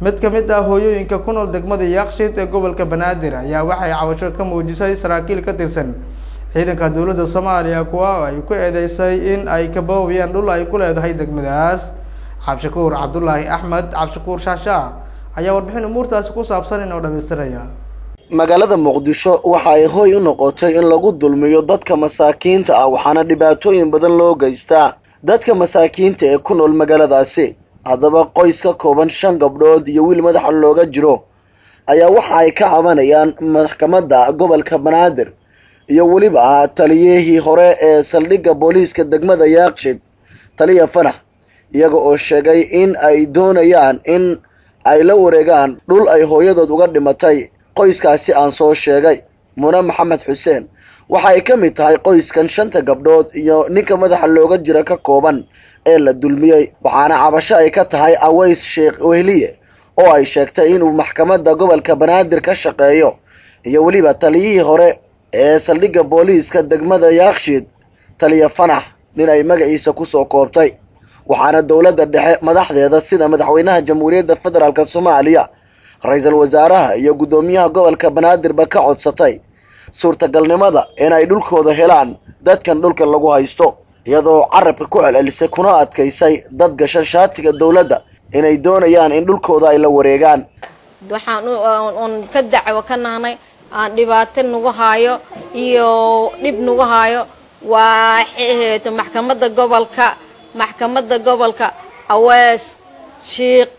mid ka mid ah hooyooyinka ku nool degmada yakshiid ee gobolka banaadir ayaa waxay cabasho ka muujisay saraakiil ka tirsan. Ciidanka dowladda soomaaliya kuwa ay ku eedeysay in ay ka boobiyaan dhul ay ku leedahay degmadaas cabdishakuur cabdulaahi axmed cabdishakuur shaashaa ayaa warbixin umuurtaasi ku saabsan inoo dhamaystiraya magaalada muqdisho waxa ay hooy u noqotay in lagu dulmiyo dadka masaakiinta ah waxaana dhibaatooyin badan loo geystaa. Dadka masaakiinta ee ku nool magaaladaasi haddaba qoys ka kooban shan gabdhood iyo wiil madaxa looga jiro ayaa waxa ay ka cabanayaan maxkamadda gobolka banaadir iyo weliba taliyihii hore ee saldhigga booliiska degmada yaaqshid taliya fanax iyaga oo sheegay in ay doonayaan in ay la wareegaan dhul ay hooyadood uga dhimatay qoyskaasi aan soo sheegay. Mune maxamed xuseen waxa ay ka mid tahay qoyskan shanta gabdhood iyo ninka madaxa looga jira ka kooban ee la dulmiyey. Waxaana cabasho ay ka tahay aways sheekh wehliye oo ay sheegtay inuu maxkamadda gobolka banaadir ka shaqeeyo. Iyo weliba taliyihii hore ee saldhigga booliiska degmada yaakshiid taliya fanax nin ay magaciisa ku soo koobtay. Waxaana dowladda dhexe madaxdeeda sida madaxweynaha jamhuuriyadda federaalk soomaaliya ra'iisul wasaaraha iyo guddoomiyaha gobolka banaadirba ka codsatay. Suurtagalnimada inay dhulkooda helaan dadkan dhulka lagu haysto iyadoo carabka ku celcelisay kuna adkaysay dad gashan shaatiga dowladda inay doonayaan in dhulkooda ay la wareegaan. Waxaan ka dacwo ka nahnay aan dhibaato nagu haayo iyo dhib nagu haayo. Waa maxkamadda gobolka maxkamadda gobolka awees shiikh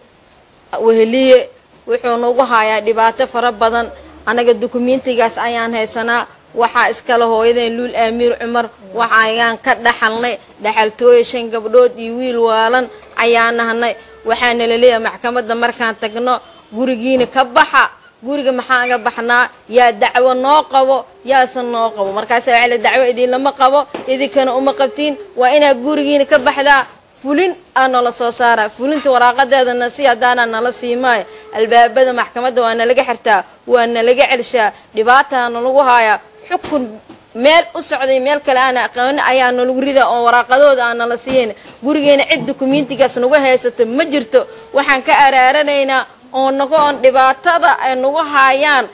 weheliye wuxuu nagu hayaa dhibaato fara badan. Annaga dukumentigaas ayaan haysanaa waxaa iskale hooyadeen luul aamiir cumar. Waxa ayaan ka dhaxalnay. Dhaxaltooya shan gabdhood iyo wiil waalan ayaan nahnay. Waxaana la leeyahay maxkamadda markaan tagno. Gurigiina ka baxa. Guriga maxaan ga baxnaa? Yaa dacwo noo qabo? Yaasan noo qabo. Markaasa waxaa la dacwo idinlama qabo. Idinkana uma qabtiin. Waa inaad gurigiina ka baxdaa. Fulin aa nala soo saara fulinta waraaqadeedana si haddaana nala sii maayo. Albaabada maxkamadda waa nalaga xirtaa. Waa nalaga celshaa. Dhibaataa nalagu haayaa xukun meel u socday meel kale aana aqooni ayaa nalagu ridaa oo waraaqadooda aan nala siiyan gurigeena cid dukumentigaas nagu haysata ma jirto. Waxaan ka araaranaynaa oo nago oon dhibaatada ay nagu haayaan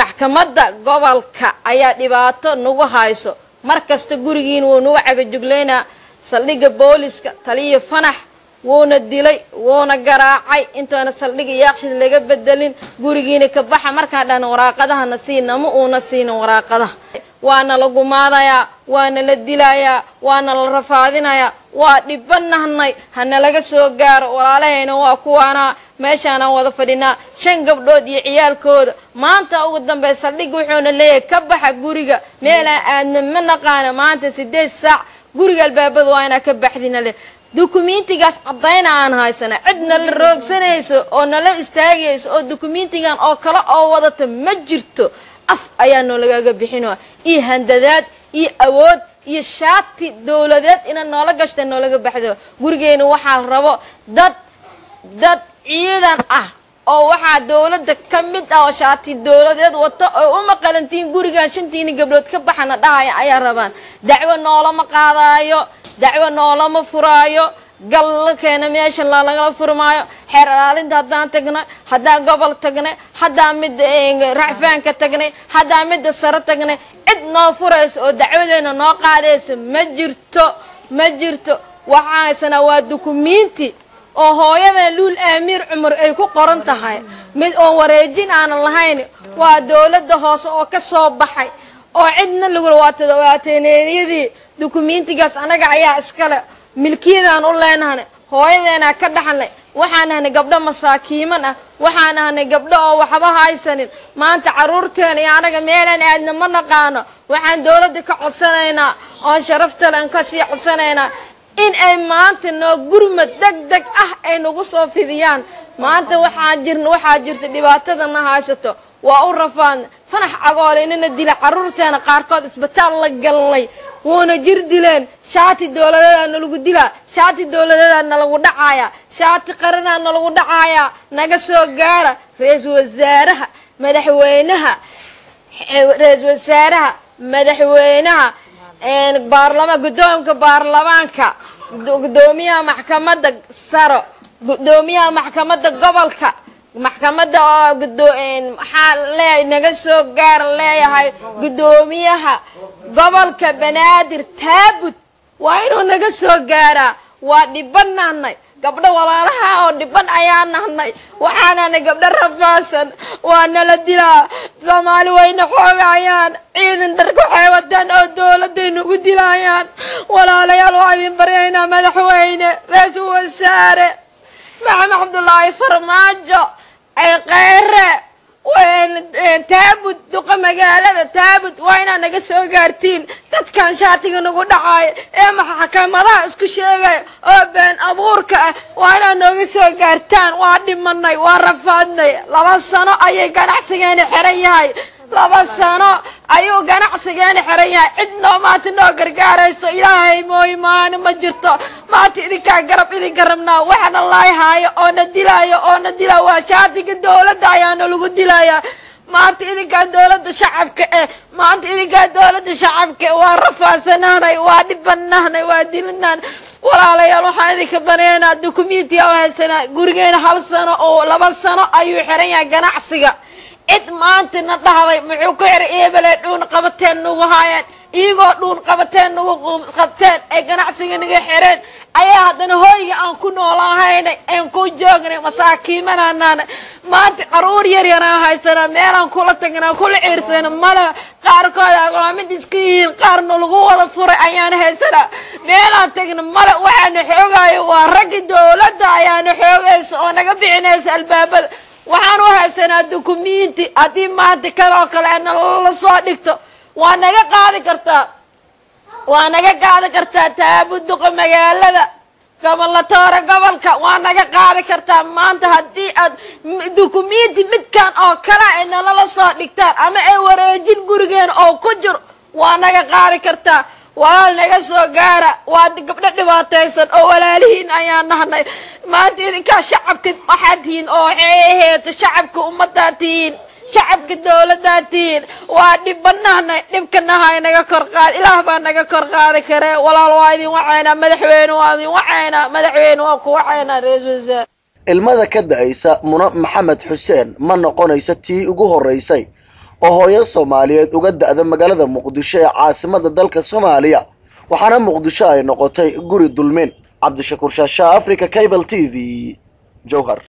maxkamadda gobolka ayaa dhibaato nagu hayso. Mar kasta gurigiina wuu nagu cagajuglaynaa saldhigga booliska taliya fanax wuuna dilay wuuna garaacay intoona saldhigga yaaqshid laga bedelin gurigiina ka baxa. Markaan dhahna waraaqadahana sii nama uuna siinin waraaqadaha. Waana la gumaadayaa waana la dilayaa waana la rafaadinayaa waa dhibanahnay hana laga soo gaaro. Walaalahayna waa kuwaanaa meeshaanaan wada fadhinaa. Shan gabdhood iyo ciyaalkooda. Maanta ugu dambey saldhigga wuxuuna leeyahay ka baxa guriga. Meelaan aadna ma naqaana. Maanta sideed saac. Guriga albaabada waa inaa ka baxdina leh dukumentigaas caddayna aan haysana cid nala roogsanayso oo nala istaagayso oo dukumentigan oo kale oo wadata ma jirto. Af ayaa noolagaga bixinoa iyo handadaad iyo awood iyo shaati dowladeed inaad noola gashta noolaga baxdo. Gurigeena waxaa rabo dad dad ciidan ah oo waxaa dowladda ka mid ah oo shaati dowladeed wato oo u maqalantiin gurigan shantiini gabdhood ka baxana dhahaya ayaa rabaan. Dacwo noolama qaadaayo dacwo noolama furaayo galkeena meesha lalagala furmaayo xeer ilaalinta haddaan tagnay haddaan gobol tagnay haddaan midda racfaanka tagnay haddaan midda sare tagnay cid noo furayso oo dacwadeena noo qaadaysa ma jirto ma jirto. Waxaa waa dukumenti oo hooyada luul aamiir cumar ay ku qoran tahay. Mid oon wareejin aanan lahayn waa dowladda hoose oo ka soo baxay oo cidna lagu waateeneeyadii dukumentigaas anaga ayaa iskale milkiyadaan u leenahnay hooyadeenaa ka dhaxalnay waxaan ahnay gabdho masaakiiman ah waxaan ahnay gabdho oo waxba haysanin. Maanta caruurteena iyo anaga meelaan aadna ma naqaano. Waxaan dowladda ka codsanaynaa oon sharaftalen ka sii codsanaynaa in ay maanta noo gurmad deg deg ah ay nagu soo fidiyaan. Maanta waxaa jir waxaa jirta dhibaatadana haysato. Waa u rafaadna fanax cagoole inana dila caruurteena qaarkood isbitaal la galnay wuuna jir dileen shaati dowladeedaa nalagu dilaa shaati dowladeedaa nalagu dhacaaya shaati qaranaa nalagu dhacaaya naga soo gaara ra'iisul wasaaraha madaxweynaha ra'iisul wasaaraha madaxweynaha baarlama guddoomka baarlamaanka gudoomiyaha maxkamadda saro gudoomiyaha maxkamadda gobolka maxkamadda oo gudo maxaa lee naga soo gaara leeyahay gudoomiyaha gobolka banaadir taabud waa inuu naga soo gaaraa waa dhiban nahnay. Gabdho walaalaha oo dhiban ayaa nahnay. Waxaanana gabdho rafaasan waa nala dilaa. Soomaali wayna xoogayaan. Ciidan darka waxay wataan oo dowladay nagu dilayaan walaalayaal waa idin baryaynaa madaxweyne ra'iisul wasaare. Maxamed cabdulaahi farmaajo kheyre taabud duqa magaalada taabud waa inaad naga soo gaartiin dadkan shaatiga nagu dhacaayo ee maxkamadaha isku sheegaya oo been abuurka ah waa inaad nooga soo gaartaan waa dhimanay waa rafaadnay laba sano ayay ganacsigeena xiran yahay laba sano ayuu ganacsigeena xiran yahay cid noo maanta noo gargaarayso ilaahay mooy maani ma jirto. Maanta idinkaa garab idinka rabnaa waxna laayhaayo oo na dilaayo oo na dilaayo. Waa shaatiga dowladda ayaana lagu dilayaa maanta idinkaa dowladda shacabka eh maanta idinkaa dowladda shacabka waa rafaasanaanay waa dhibanahnay waa dilinaan walaalayaal waxaan idinka baneynaa dukumentiya u haysanaa gurigeena hal sano oo laba sano ayuu xiran yahay ganacsiga cid maanta na dhahday muxuu ku xiray eebele dhuun qabateen nagu haayeen iyagoo dhuun qabateen nagu qabteen ay ganacsiga naga xireen ayaa haddana hooyga aan ku noolahaynay aan ku joognay masaakiimananaana maanta qaruur yaryaraan haysanaa meelaan kula tagnaa kula ciirsana male qaarkood aglaamid iska yihiin qaarna lagu wada furay ayaan haysanaa meelaan tagna male waxaana xoogayo waa raggi dowladda ayaana xoogaysa oo naga bixinaysa albaabada waxaan u haysanaa dukumenti haddii maanta kan oo kale nala soo dhigto. Waa naga qaadi kartaa waa naga qaadi kartaa taabuduqa magaalada gobolatoore gobolka. Waa naga qaadi kartaa maanta haddii aad dukumenti midkan oo kale ay nalala soo dhigtaan ama ay wareejin gurigeena oo ku jiro waa naga qaadi kartaa walaal naga soo gaara. Waa gabdho dhibaataysan oo walaalihiin ayaan nahnay. Maanta idinkaa shacabka waxaad tihiin oo waxay ahayd shacabka ummadaa tihiin shacabka dowladaa tihiin waa dhibanahnay dhibkanahay naga kor qaad ilaah baa naga kor qaadi kare. Walaal waa idin wacaynaa madaxweyne waa idin wacaynaa madaxweyne waa ku wacaynaa ra'iisul wasaare ilmada ka da'aysa muna maxamed xuseen ma noqonayso tii ugu horreysay oo hooyo soomaaliyeed uga da-da magaalada muqdisho ee caasimada dalka soomaaliya waxaana muqdisho ay noqotay guri dulmin. Cabdishakuur shaashaa africa cable t v jowhar